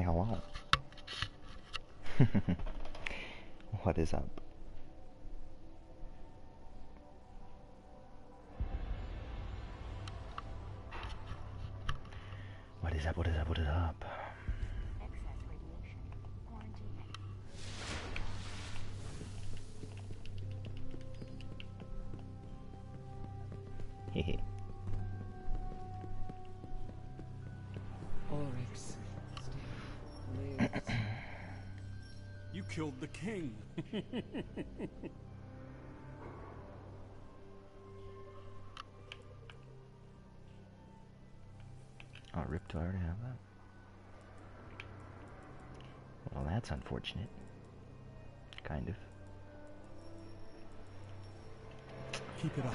Hello. what is up? What is up? What is up? What is up? King. Oh, Rip, do I already have that? Well, that's unfortunate. Kind of. Keep it up.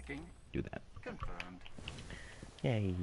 Checking. do that. Confirmed. Yay.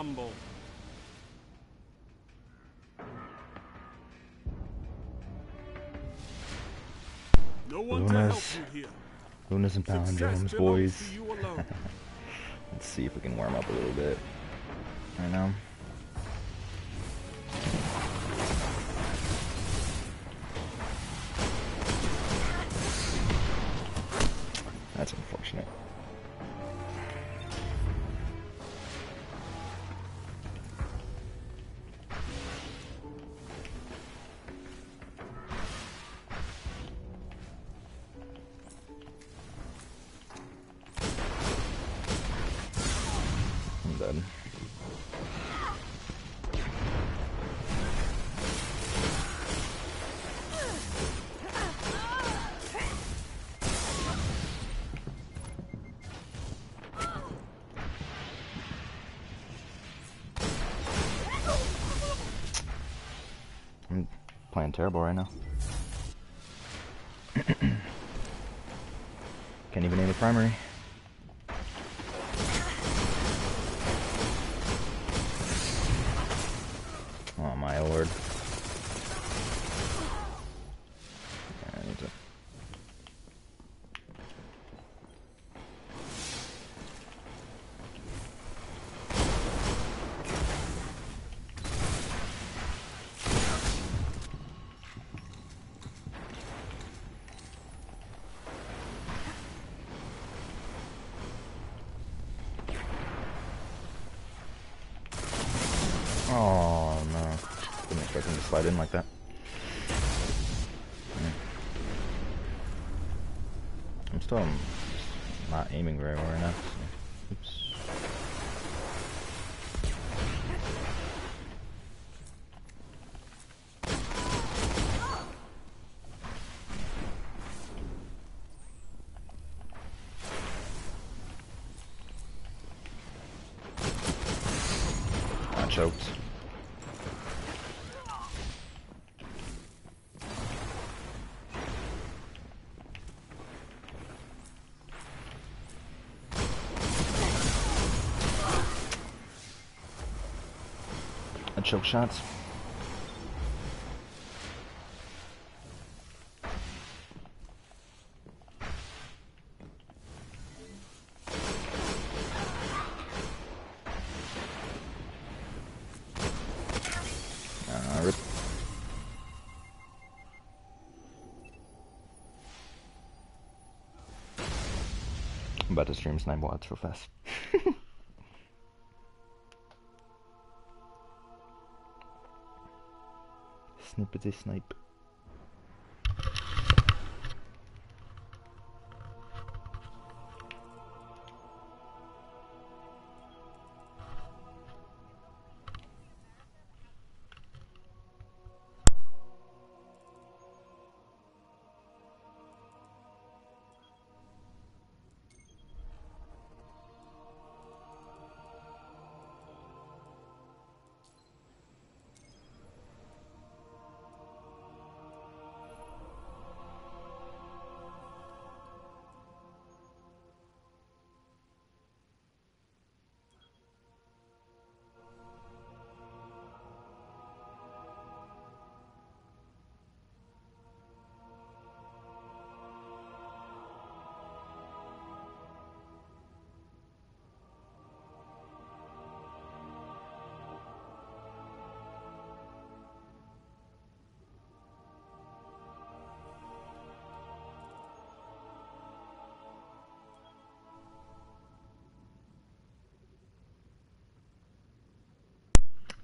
Rumble. No one Lunas. Lunas and Success palindromes, boys. to you alone. Let's see if we can warm up a little bit. I know. Playing terrible right now. Can't even name a primary. I choke shots. Uh, rip. I'm about to stream Snipe Watch real fast. Snippety snipe.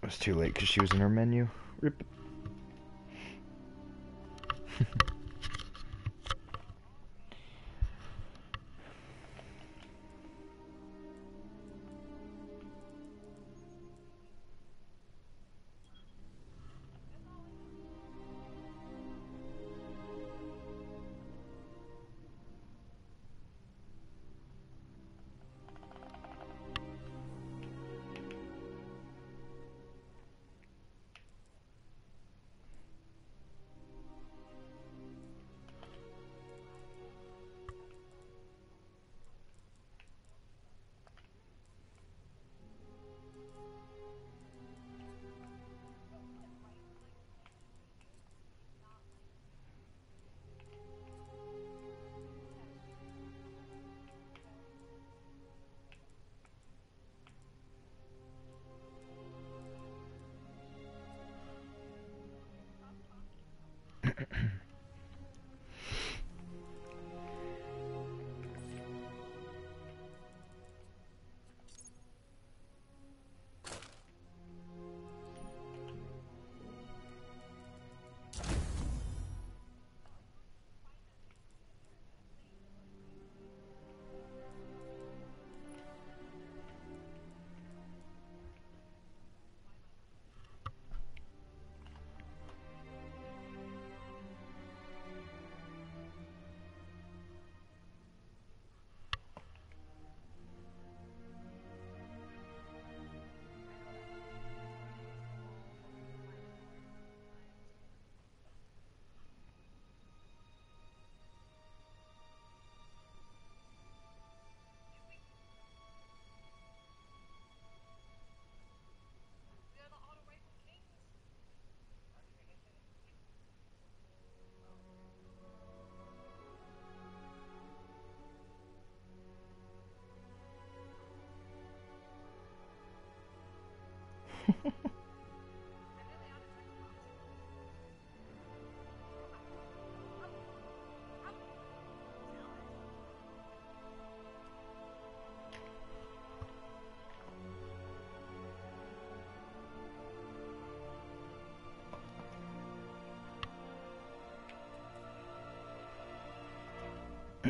Was too late because she was in her menu. Rip.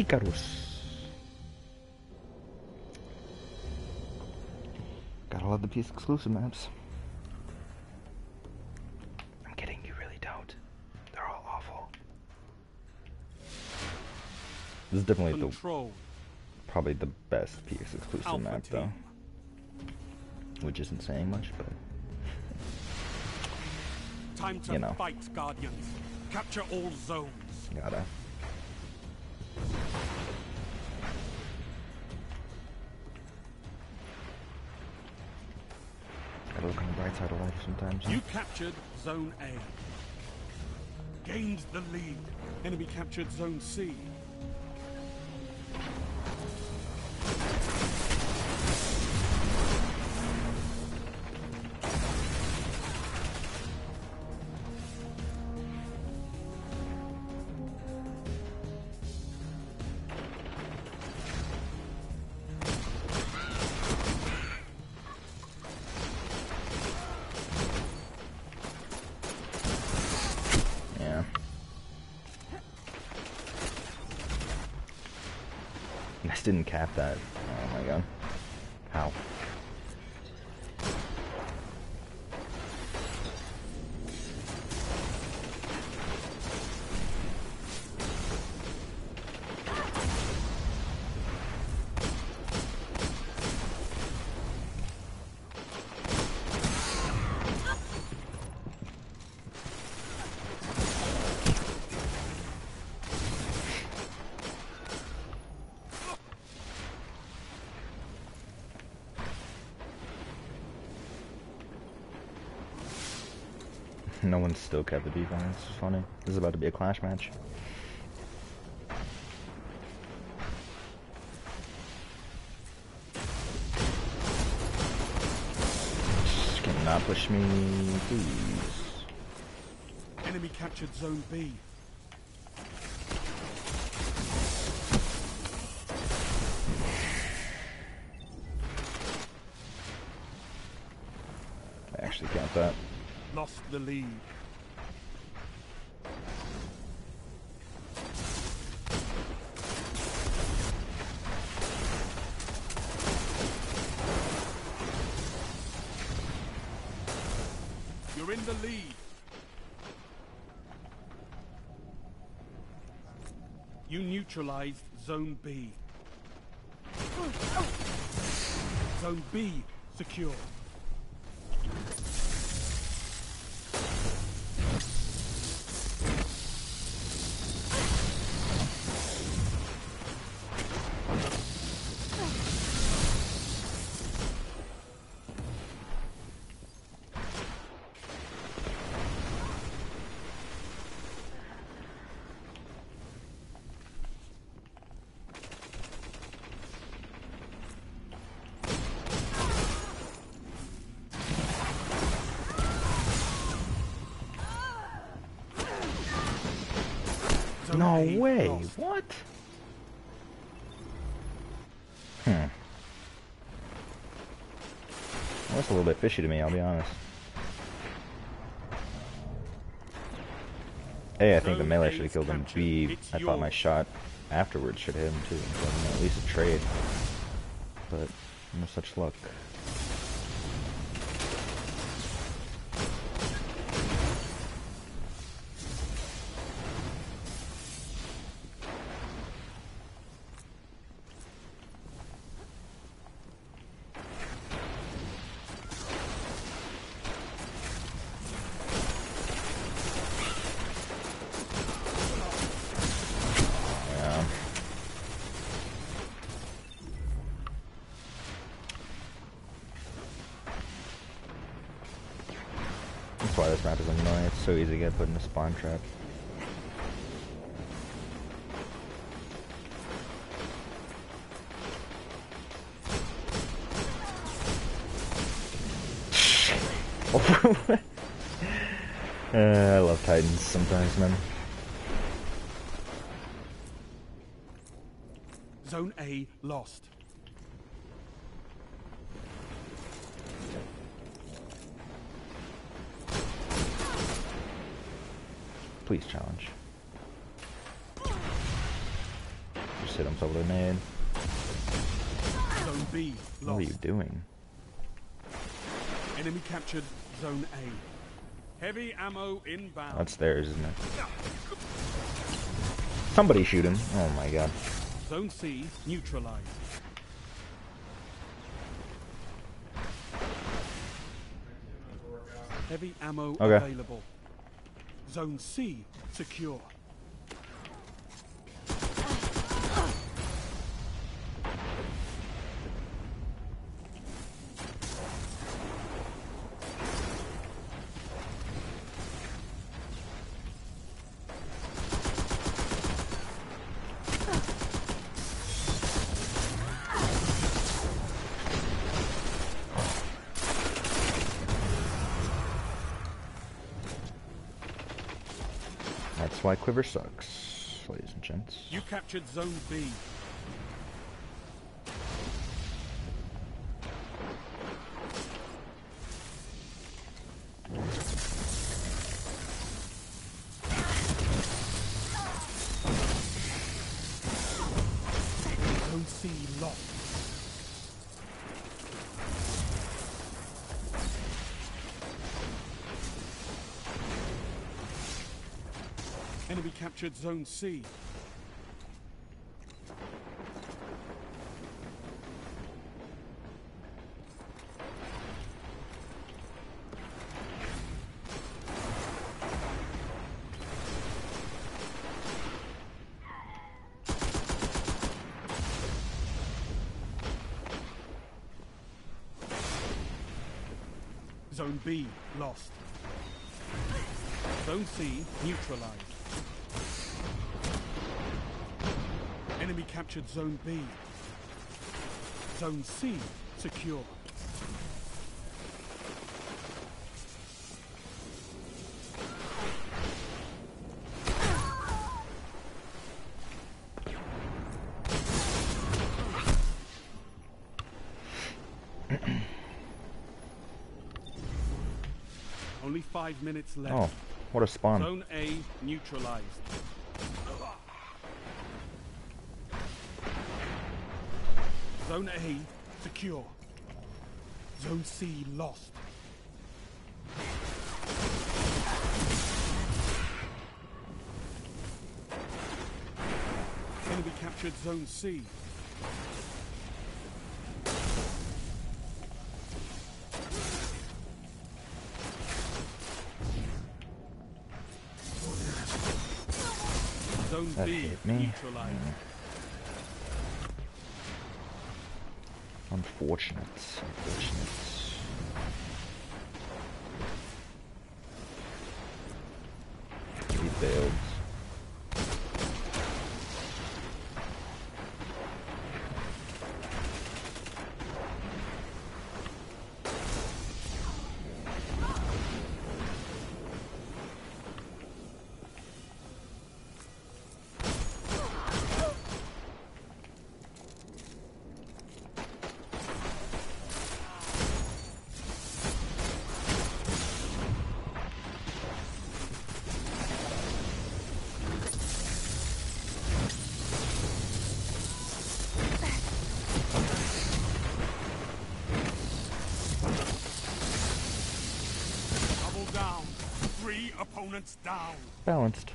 Icarus. Gotta love the PS exclusive maps. I'm kidding, you really don't. They're all awful. This is definitely the Control. probably the best PS exclusive Alpha map team. though. Which isn't saying much, but Time to You know. fight, Guardians. Capture all zones. Gotta sometimes. You captured Zone A. Gained the lead. Enemy captured Zone C. cap that. No one's still kept the defense. It's funny. This is about to be a clash match. Just cannot push me, please. Enemy captured Zone B. I actually count that. Lost the lead. You're in the lead. You neutralized Zone B. Zone B secure. Way. lost. What? Hmm. That's a little bit fishy to me, I'll be honest. A, I think the melee should have killed him. B, I thought my shot afterwards should hit him too. So, you know, at least a trade. But no such luck. So easy to get put in a spawn trap. uh, I love Titans sometimes, man. Zone A lost. Please challenge. Just on top of the nade. Zone B What are you doing? Enemy captured Zone A. Heavy ammo inbound. That's theirs, isn't it? Somebody shoot him. Oh my god. Zone C neutralized. Heavy ammo Okay. available. Zone C secure. That's why Quiver sucks, ladies and gents. You captured Zone B. Enemy captured Zone C. Zone B lost. Zone C neutralized. Enemy captured Zone B. Zone C secure. Only five minutes left. Oh, what a spawn. Zone A neutralized. Zone A secure. Zone C lost. Enemy captured Zone C. Zone That B hit me. neutralized. Unfortunate. Unfortunate. Balanced.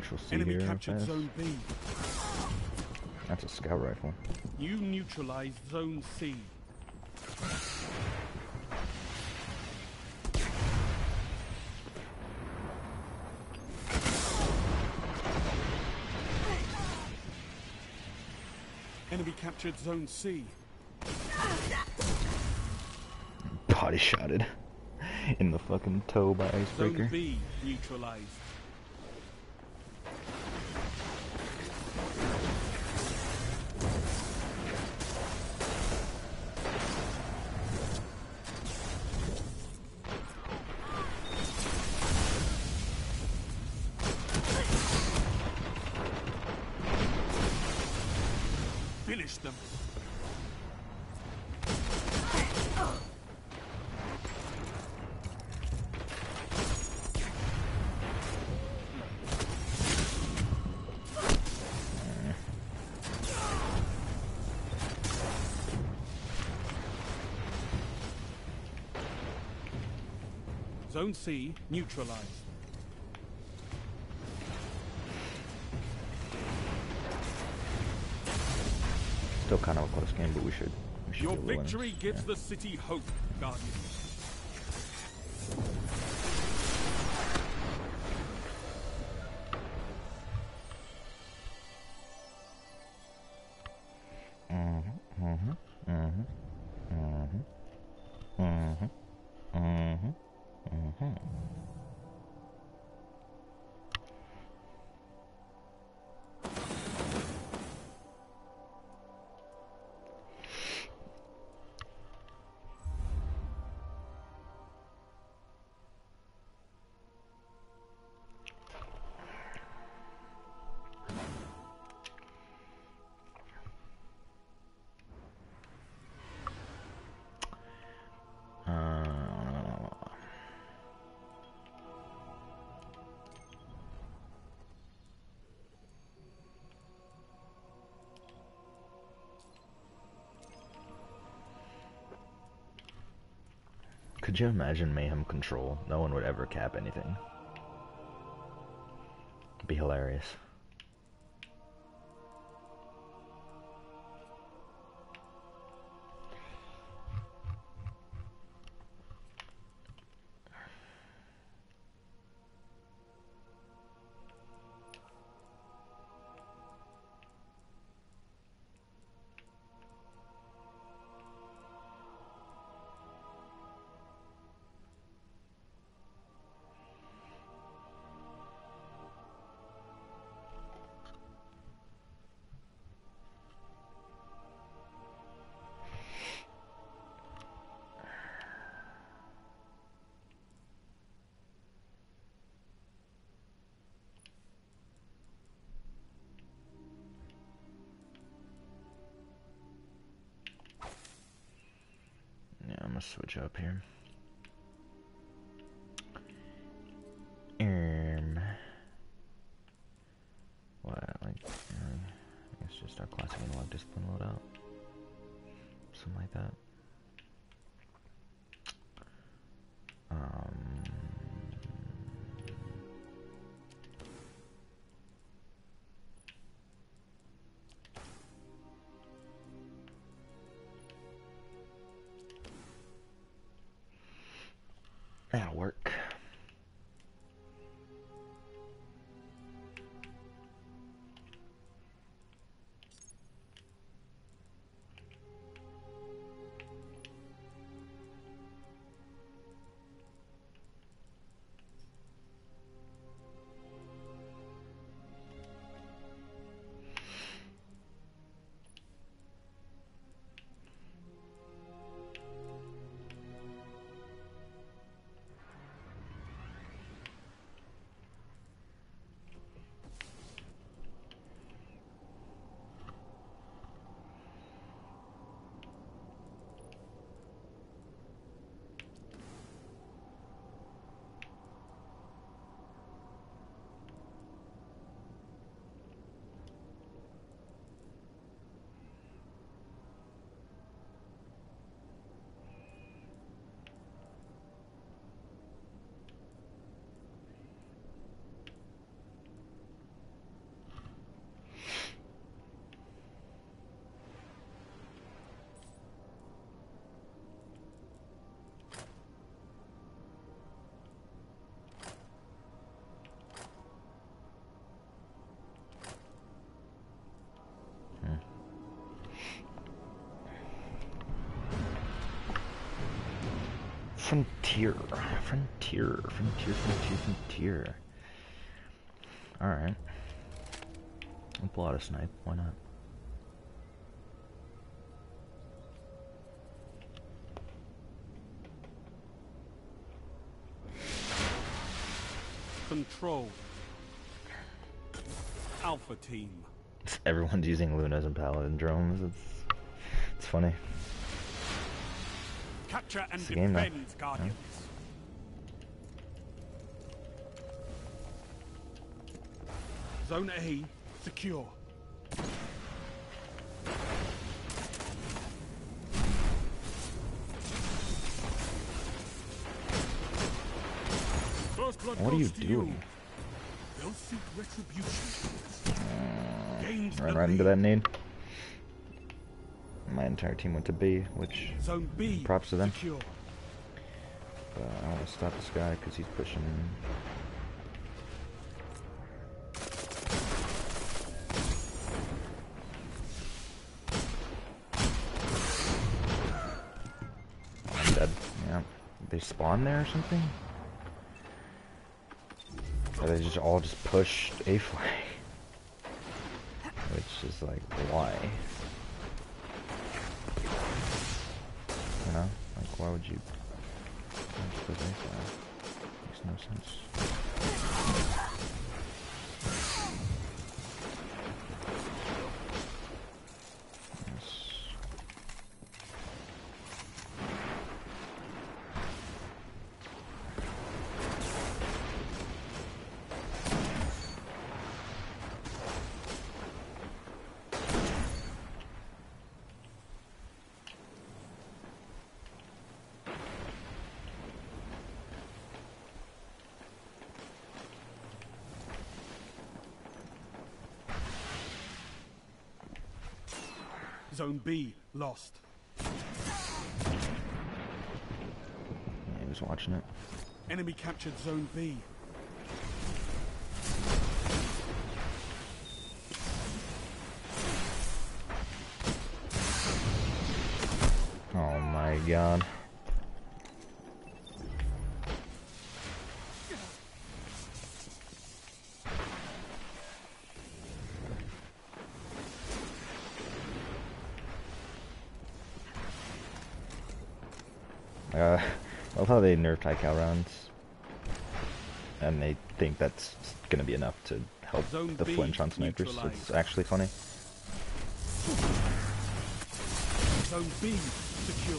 Neutral C Enemy here. captured. Zone B. That's a scout rifle. You neutralized Zone C. Enemy captured Zone C. Body shotted in the fucking toe by icebreaker. Zone. B neutralized. Zone C neutralized. Still kind of a close game, but we should. We should Your be able to win victory gives Yeah. the city hope, Guardian. Could you imagine Mayhem Control? No one would ever cap anything. It'd Be hilarious. Here. Frontier. Frontier. Frontier, frontier, frontier. Alright. I'll pull out a snipe. Why not? Control. Alpha team. Everyone's using Lunas and Palindromes. It's, it's funny. Capture and It's a game now. defend, Guardians. Zone A secure. What are you goes doing? They'll seek retribution. Uh, Gains Run right into that nade. Entire team went to B, which Zone B Props to them. secure. uh, I want to stop this guy because he's pushing. I'm dead. Yeah. They spawn there or something? Or they just all just pushed A flag? Which is like, why? Why would you on. Makes no sense. Zone B lost. Yeah, he was watching it. Enemy captured Zone B. how they nerfed high cal rounds. And they think that's gonna be enough to help Zone the B flinch on snipers. It's actually funny. Zone B secure.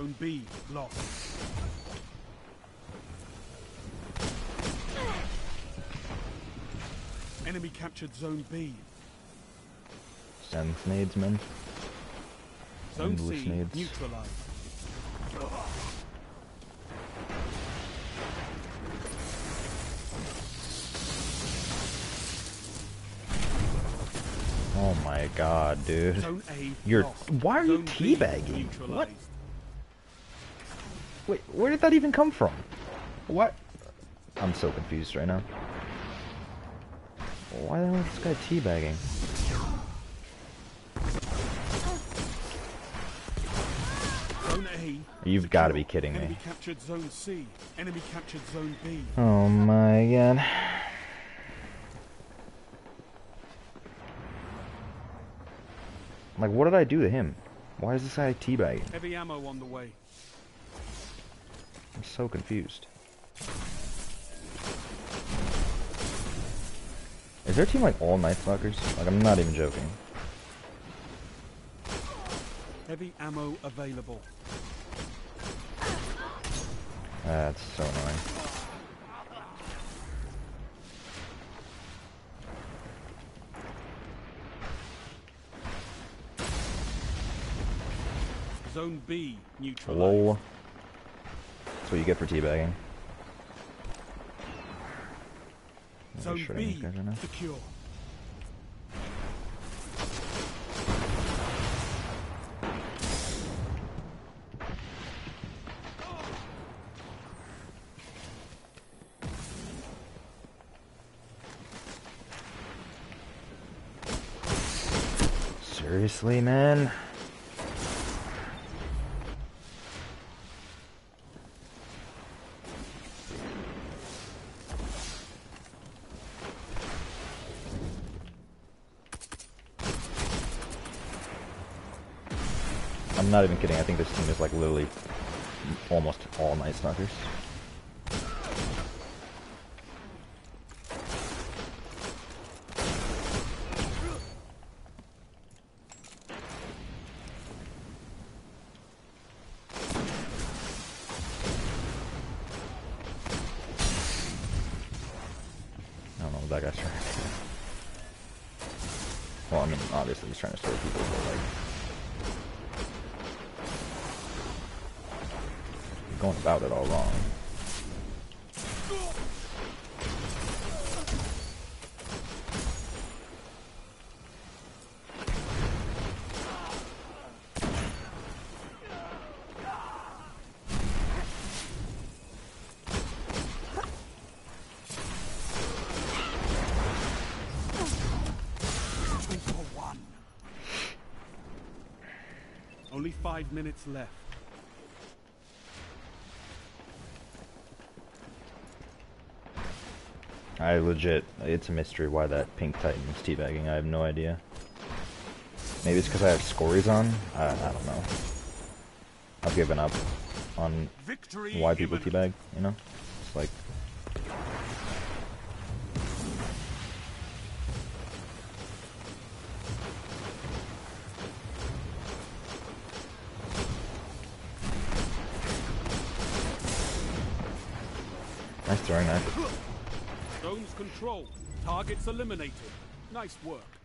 Zone B lost. Enemy captured Zone B. Send nades, man. Zone Endless C nades. neutralized. Oh my god, dude. You're- why are you Zone B teabagging? What? Where did that even come from? What? I'm so confused right now. Why the hell is this guy teabagging? Zone Zone A. You've gotta be kidding me. Captured Zone C. Enemy captured Zone B. Oh my god. Like, what did I do to him? Why is this guy teabagging? Heavy ammo on the way. I'm so confused. Is their team like all Night Stalkers? Like, I'm not even joking. Heavy ammo available. That's so annoying. Zone B neutralized. Lol. That's what you get for teabagging. B these guys right now? secure. I'm not even kidding. I think this team is like literally almost all Night Stalkers. Five minutes left. I legit, it's a mystery why that pink titan is teabagging. I have no idea. Maybe it's because I have Skorri's on? I, I don't know. I've given up on Victory why people teabag, you know? It's like, Targets eliminated. Nice work.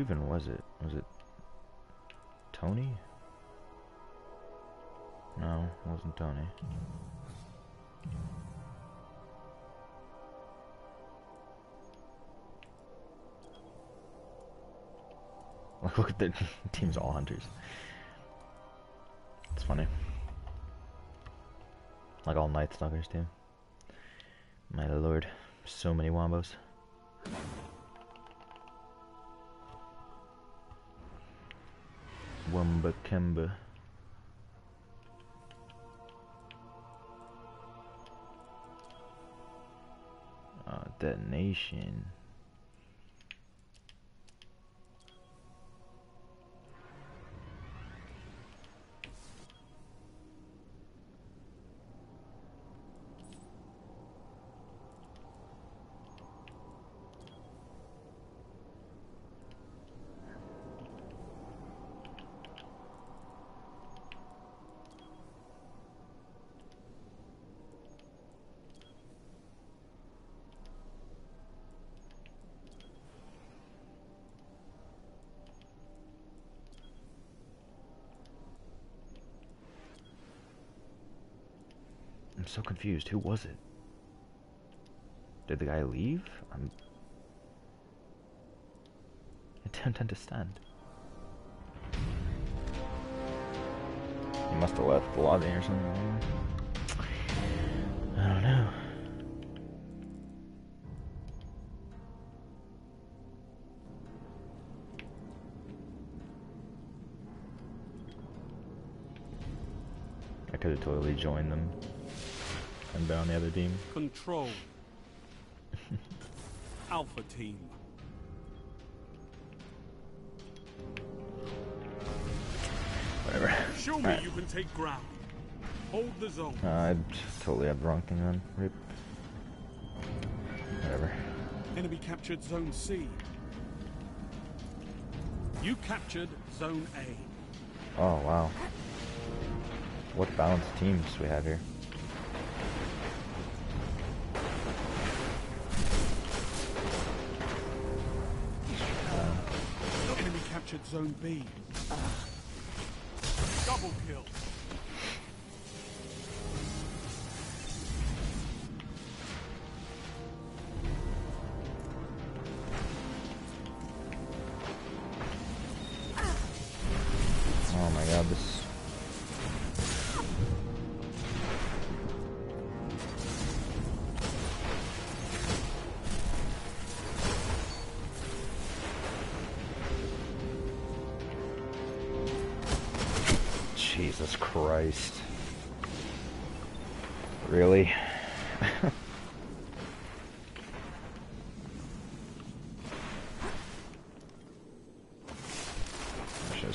Even was it? Was it Tony? No, it wasn't Tony. Look, at the team's all hunters. It's funny. Like all Night Stalkers too. My lord, so many wombos. Wumba Kemba. Uh, detonation. So confused. Who was it? Did the guy leave? I'm. I don't understand. He must have left the lobby or something. I don't know. I could have totally joined them and on the other team. Control. Alpha team. Whatever. Show me Alright. you can take ground. Hold the zone. Uh, I totally wrong thing on. Rip. Whatever. Enemy captured zone C. You captured zone A. Oh, wow. What balanced teams we have here. Zone B. Double kill.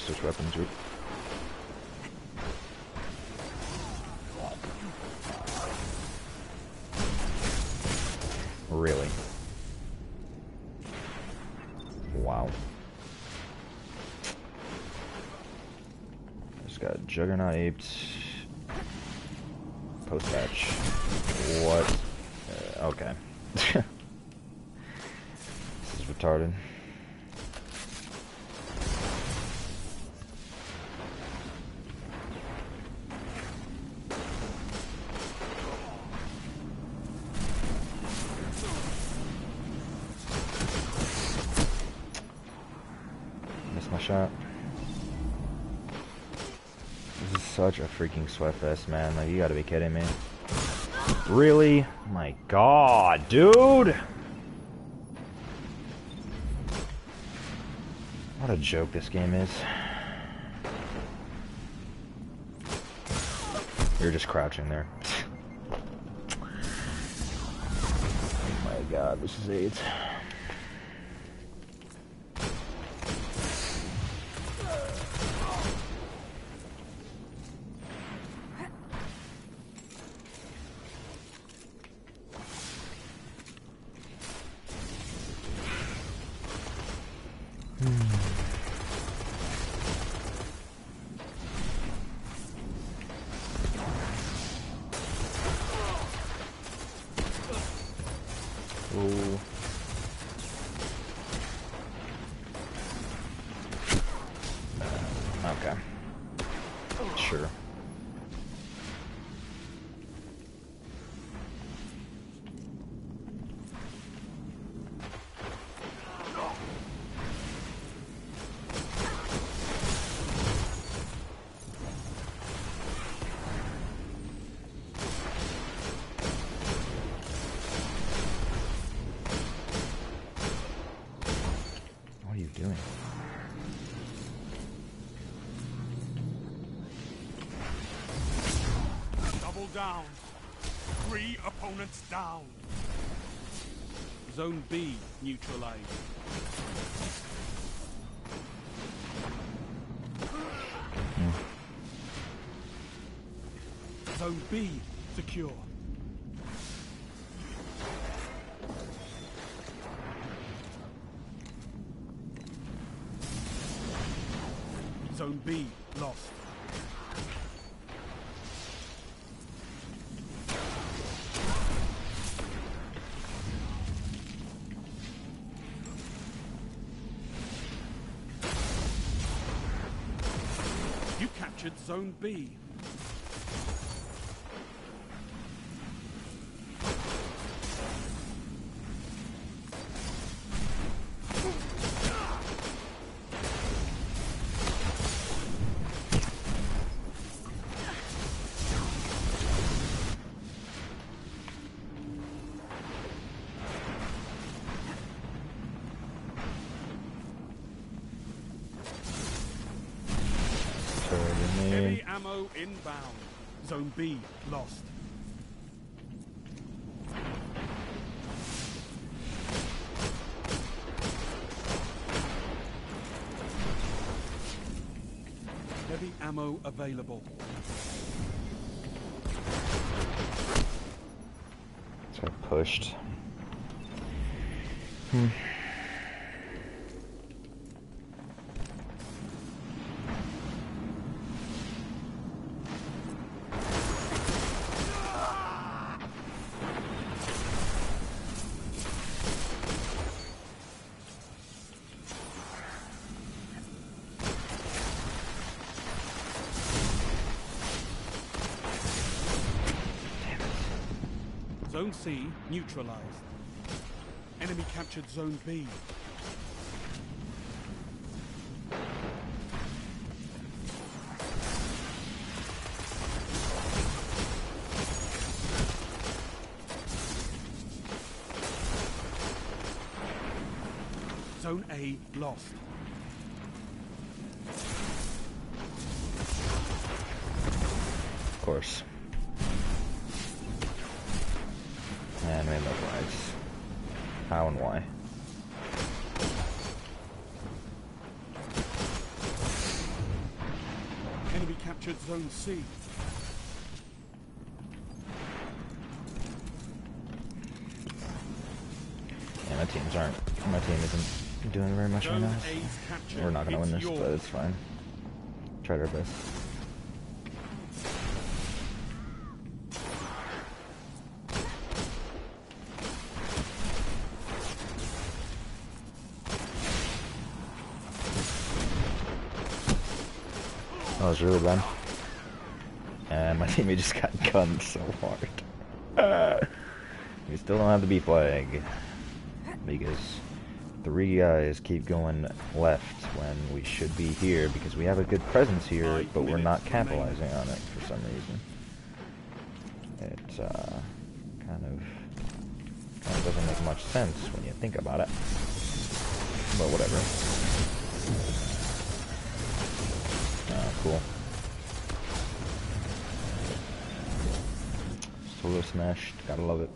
Have weapons. Really? Wow. Just got Juggernaut aped. Post batch. What? Uh, okay. this is retarded. Missed my shot. This is such a freaking sweat fest, man. Like, you gotta be kidding me. Really? My god, dude! What a joke this game is. You're just crouching there. oh my god, this is AIDS. What are you doing? Double down. Three opponents down. Zone B neutralized. Hmm. Zone B secure. Zone B lost. You captured Zone B. ammo inbound. Zone B lost. Heavy ammo available. So I pushed. Hmm. C neutralized. Enemy captured Zone B. Zone A lost. Of course. Zone C. Yeah, my teams aren't. My team isn't doing very much right now. We're not gonna win this, but it's fine. Tried our best. Teammate just got gunned so hard. we still don't have the B flag. Because three guys keep going left when we should be here because we have a good presence here, but we're not capitalizing on it for some reason. It uh, kind of kind of doesn't make much sense when you think about it. But whatever. Ah, cool. Solo smashed. Gotta love it.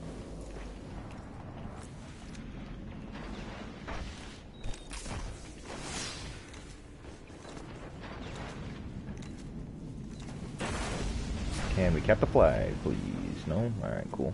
Can we cap the flag, please? No? Alright, cool.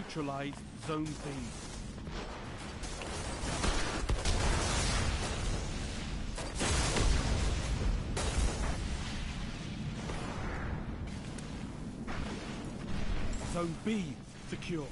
You neutralized Zone B. Zone B secure.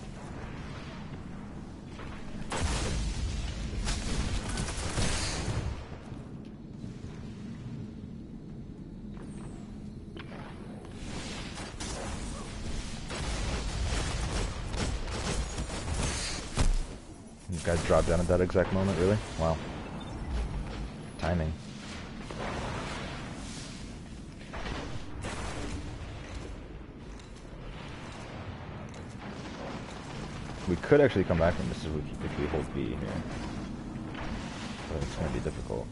Guys dropped down at that exact moment, really? Wow. Timing. We could actually come back from this if we hold B here. But it's going to be difficult.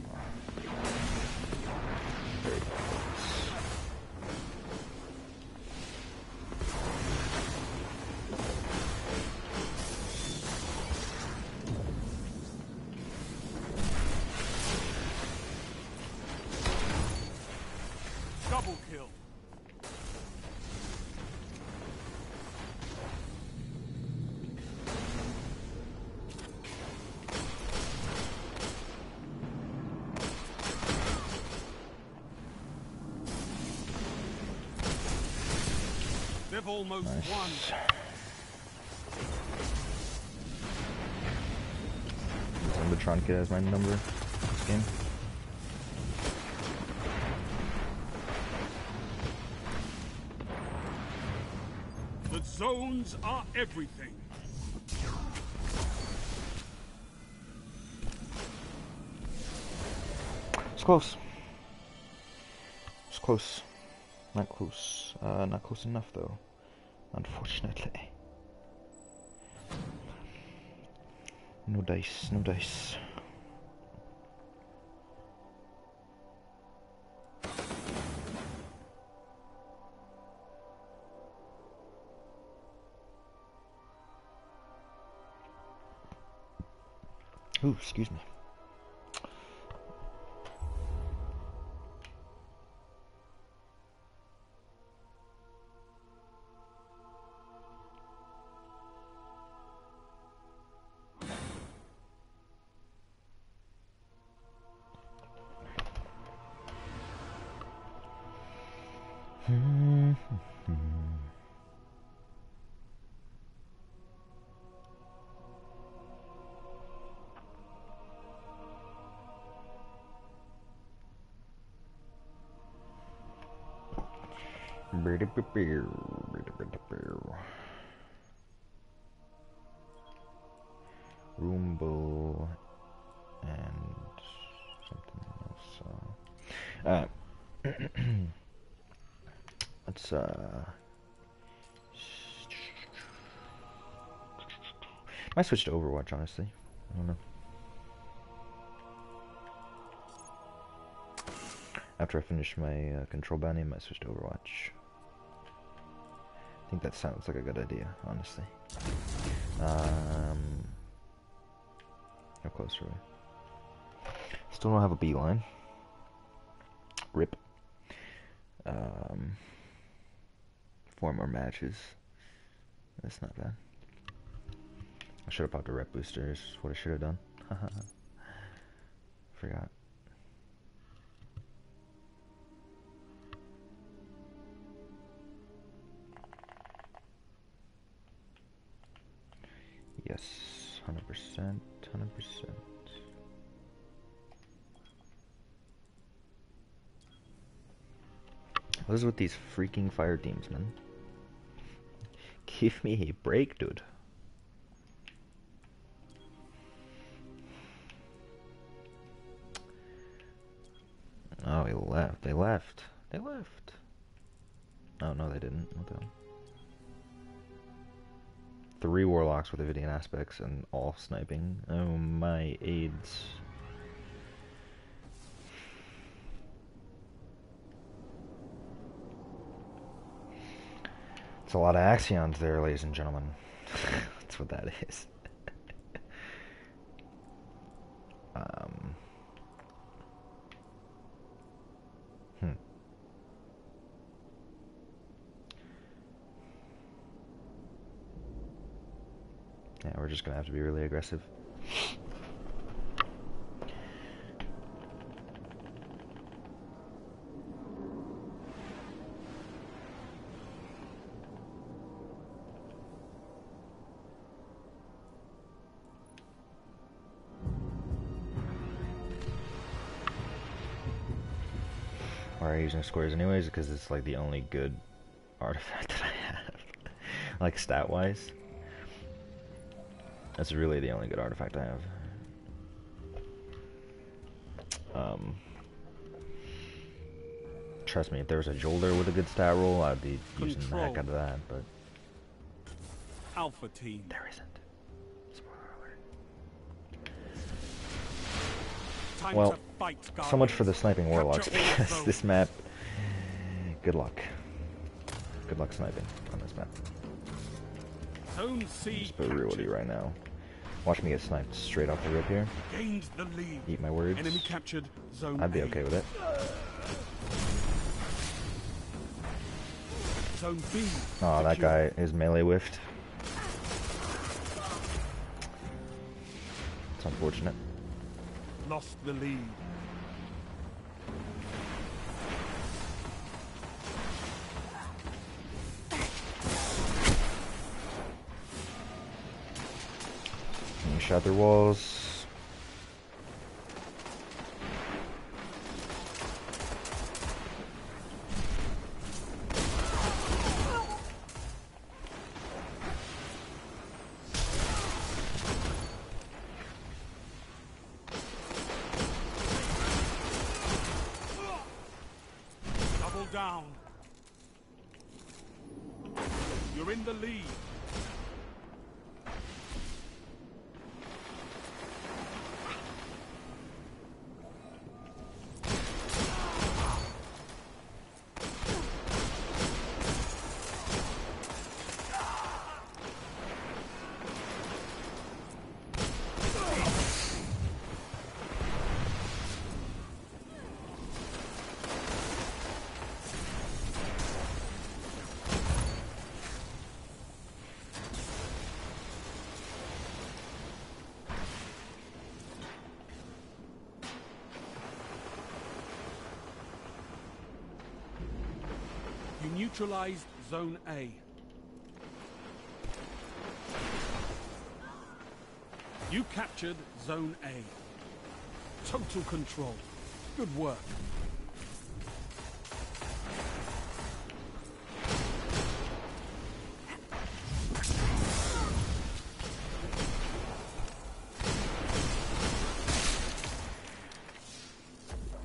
almost nice. won. Zombitron kid has my number this game. The zones are everything. It's close. It's close. Not close. Uh, not close enough though. Unfortunately. No dice, no dice. Ooh, excuse me. Roombo and something else. Uh, uh, let's uh. Might switch to Overwatch, honestly. I don't know. After I finish my uh, control bounty, I might switch to Overwatch. I think that sounds like a good idea, honestly. Um, how close are we? Still don't have a beeline. Rip. Um, four more matches. That's not bad. I should have popped a rep booster. Is what I should have done. Forgot. Yes, 100%, 100%. What is with these freaking fire teams, man? Give me a break, dude. Oh, he left. They left. They left. Oh, no, they didn't. What the hell? Three warlocks with Ophidian Aspects and all sniping. Oh, my aids. It's a lot of Axions there, ladies and gentlemen. That's what that is. um... Hmm. Just gonna have to be really aggressive. You using squares anyways? Because it's like the only good artifact that I have. like stat wise. That's really the only good artifact I have. Um, trust me, if there was a Jolder with a good stat roll, I'd be using the heck out of that, but Alpha team. there isn't. Spoiler alert. Time Well, fight, So much for the sniping warlocks, because this map... Good luck. Good luck sniping on this map. Zone C Just put real with you right now. Watch me get sniped straight off the rip here. Gained the lead. Eat my words. Enemy captured zone I'd be okay with it. Zone B. Oh, that guy is melee whiffed. It's unfortunate. Lost the lead. Their walls. down. You're in the lead. Neutralized Zone A. You captured Zone A. Total control. Good work.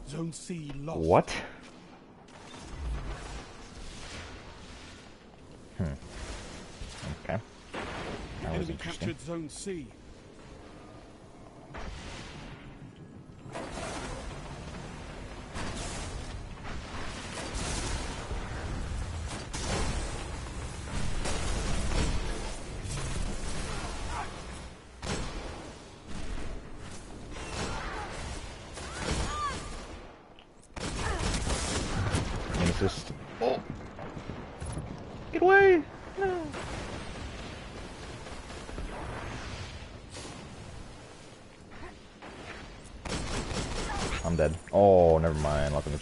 Zone C lost. What? Captured Zone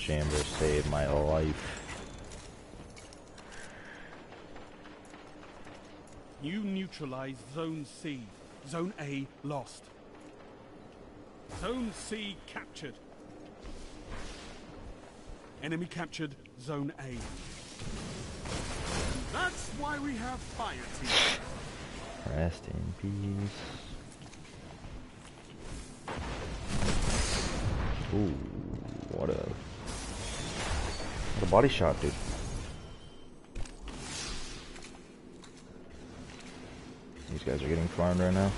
chamber saved my life. You neutralized Zone C. Zone A lost. Zone C captured. Enemy captured Zone A. That's why we have fire team. Rest in peace. Ooh, body shot, dude. These guys are getting farmed right now.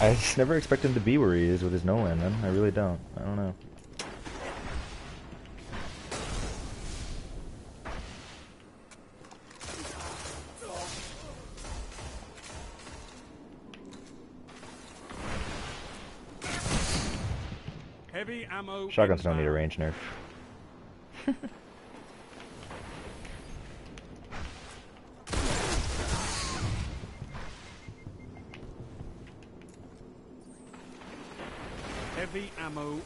I just never expect him to be where he is with his no land, man. I really don't. I don't know. Heavy ammo. Shotguns don't need a range nerf.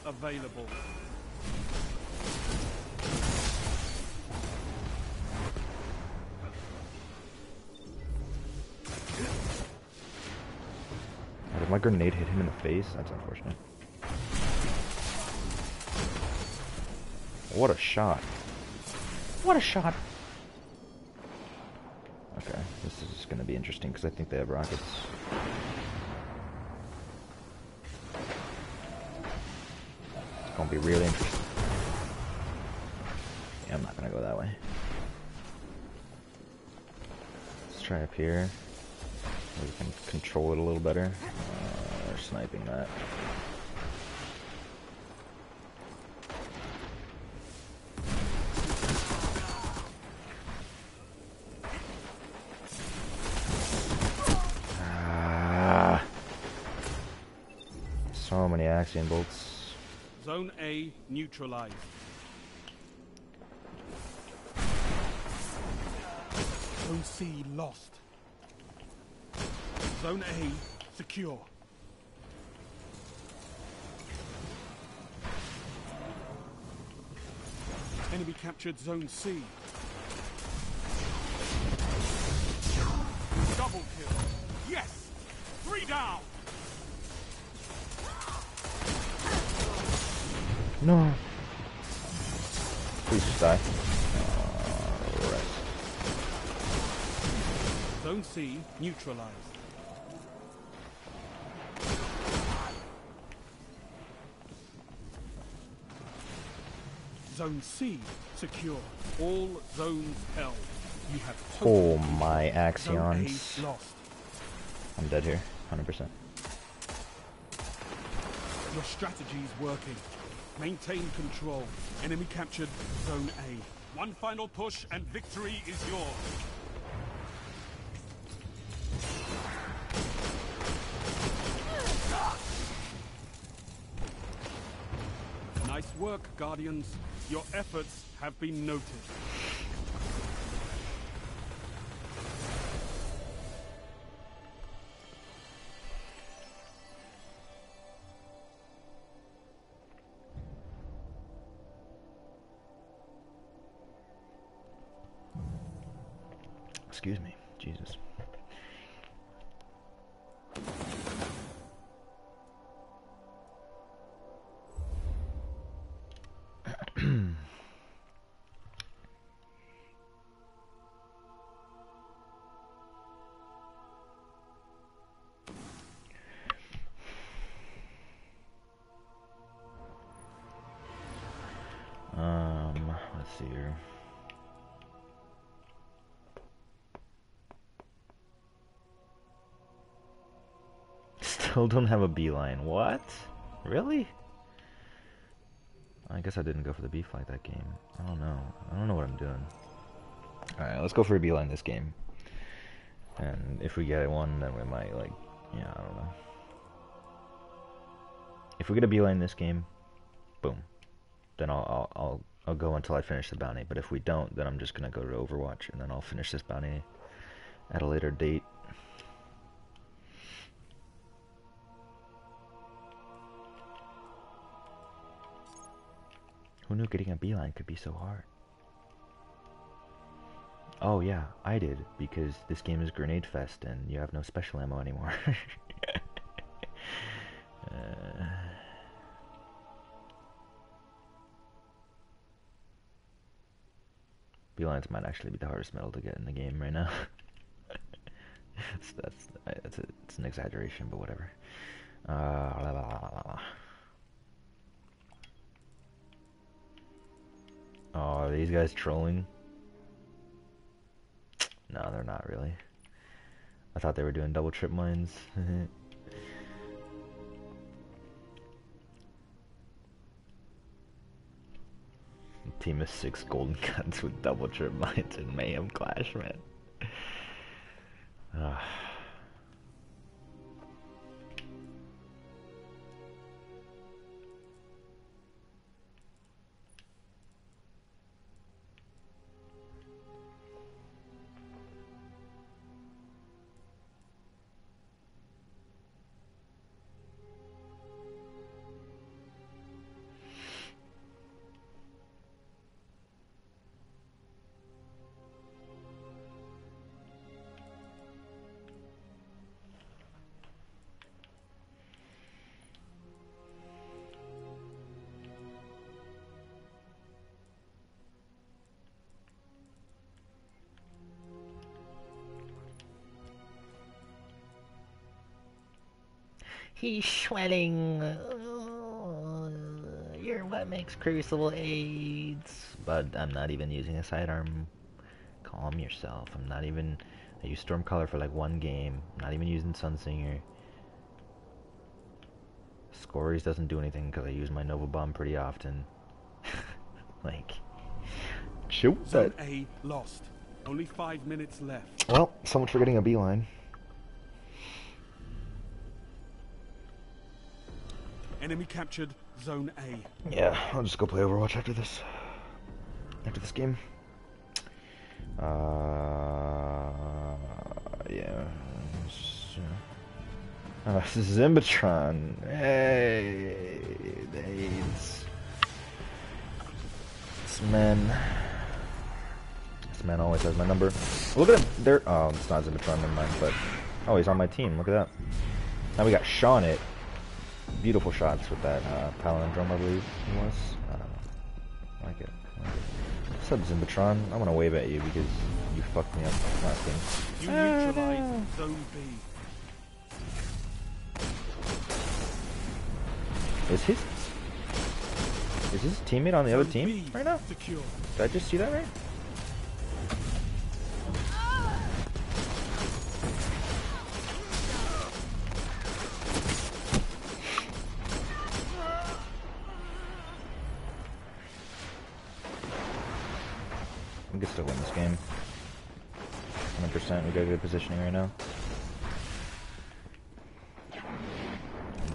Available. Oh, Did my grenade hit him in the face? That's unfortunate. What a shot. What a shot. Okay, this is going to be interesting because I think they have rockets. To be really interesting. Yeah, I'm not to go that way. Let's try up here. We can control it a little better. Uh, they're sniping that. Neutralized. OC lost. Zone A secure. Enemy captured Zone C. C neutralized. Zone C secure. All zones held. You have Oh my axions. lost. I'm dead here. 100%. Your strategy is working. Maintain control. Enemy captured Zone A. One final push and victory is yours. Guardians. Your efforts have been noted. Excuse me. Jesus. Still don't have a beeline. What? Really? I guess I didn't go for the B flag that game. I don't know. I don't know what I'm doing. Alright, let's go for a beeline this game. And if we get one, then we might, like, yeah, I don't know. If we get a beeline this game, boom. Then I'll, I'll, I'll, I'll go until I finish the bounty. But if we don't, then I'm just gonna go to Overwatch, and then I'll finish this bounty at a later date. Who knew getting a beeline could be so hard? Oh yeah, I did, because this game is Grenade Fest and you have no special ammo anymore. uh, beelines might actually be the hardest medal to get in the game right now. that's, that's, that's a, it's an exaggeration, but whatever. Uh, Oh, are these guys trolling? No, they're not really. I thought they were doing double trip mines. Team of six golden guns with double trip mines and mayhem clash, man. Ah. He's sweating. You're what makes Crucible AIDS. But I'm not even using a sidearm. Calm yourself. I'm not even. I use Stormcaller for like one game. I'm not even using Sunsinger. Skorri's doesn't do anything because I use my Nova Bomb pretty often. like, shoot Zone that. A lost. Only five minutes left. Well, so much for getting a beeline. Enemy captured Zone A. Yeah, I'll just go play Overwatch after this. After this game. Uh, yeah. Uh, Zimbatron. Hey, it's, This man. This man always has my number. Look at him. There. Oh, it's not Zimbatron. Never mind. But oh, he's on my team. Look at that. Now we got Sean. It. Beautiful shots with that uh, palindrome, I believe it was. I don't know. I like it. I like it. What's up, Zimbatron? I'm gonna wave at you because you fucked me up last game. You neutralize Zone B. Is his is his teammate on the other team B right now? Secure. Did I just see that right? We can still win this game. 100%. We got good positioning right now.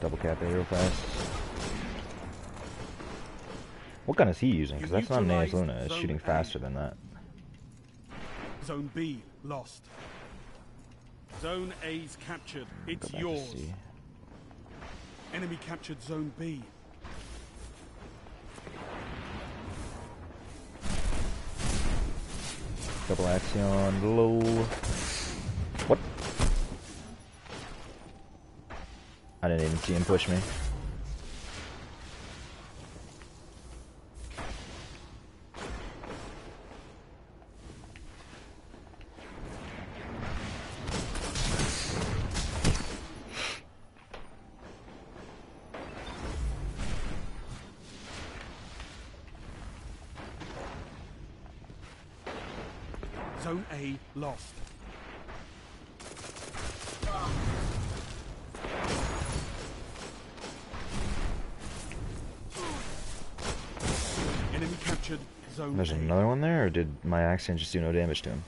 Double cap it real fast. What gun is he using? Because that's not an AS Luna. It's shooting A. faster than that. Zone B lost. Zone A's captured. It's yours. Enemy captured Zone B. Double action low. What? I didn't even see him push me. There's A. another one there, or did my Axion just do no damage to him?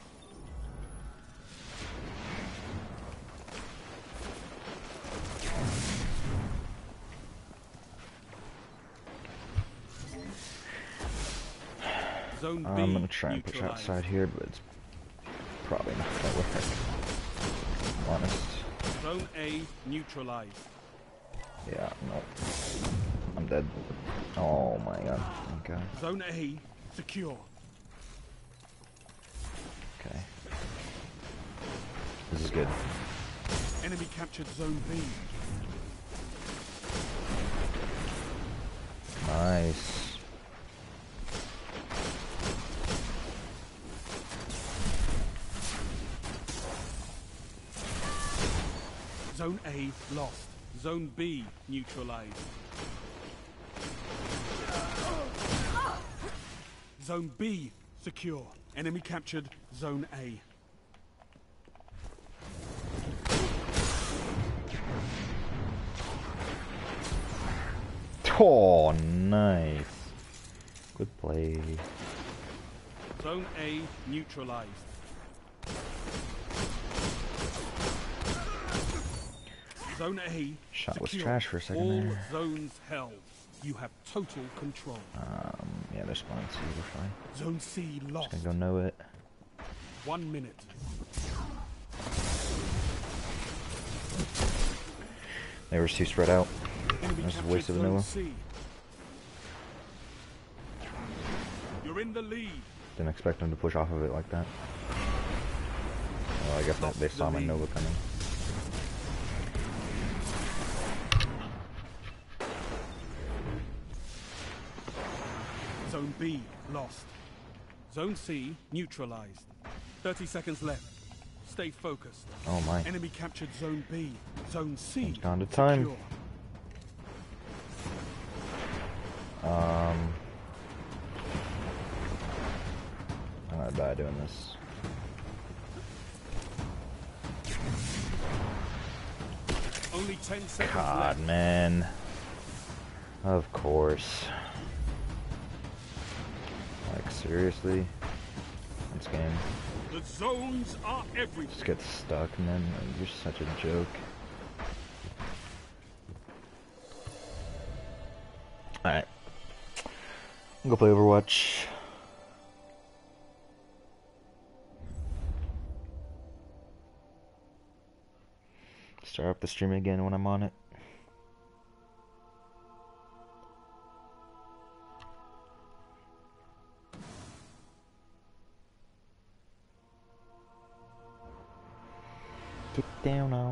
Zone B I'm gonna try and push outside here, but it's probably not gonna work. I'm honest. Zone A neutralized. Yeah, no. I'm dead. Oh my god. Okay. Zone A secure. Okay. This is good. Enemy captured Zone B. Nice. Zone A lost. Zone B neutralized. Zone B secure. Enemy captured Zone A. Oh, nice. Good play. Zone A neutralized. Zone A Shot was secure. trash for a second All there. zones held. You have total control. Um, yeah, they're spawning C, we're fine. Zone C lost. Just gonna go know it. One minute. They were too spread out. Enemy is a waste of vanilla. C. You're in the lead. Didn't expect them to push off of it like that. Well, I guess they saw my. Nova coming. Zone B lost. Zone C neutralized. 30 seconds left. Stay focused. Oh my. Enemy captured Zone B. Zone C. It's to time. secure. Um, I'm gonna die doing this. Only 10 seconds God, left. man. Of course. Seriously? This game The zones are just get stuck, man. You're such a joke. Alright. Go play Overwatch. Start up the stream again when I'm on it. Down on.